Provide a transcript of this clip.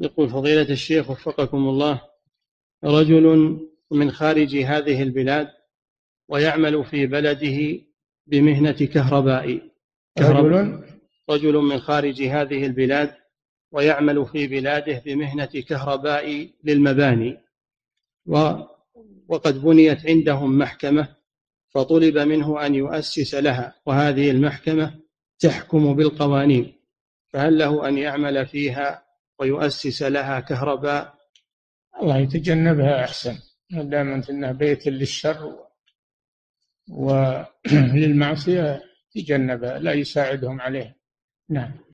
يقول فضيلة الشيخ وفقكم الله رجل من خارج هذه البلاد ويعمل في بلده بمهنة كهربائي. رجل؟ رجل من خارج هذه البلاد ويعمل في بلاده بمهنة كهربائي للمباني. وقد بنيت عندهم محكمة فطلب منه أن يؤسس لها وهذه المحكمة تحكم بالقوانين. فهل له أن يعمل فيها ويؤسس لها كهرباء. الله يتجنبها أحسن ما دامت أنها بيت للشر وللمعصية تجنبها لا يساعدهم عليه نعم.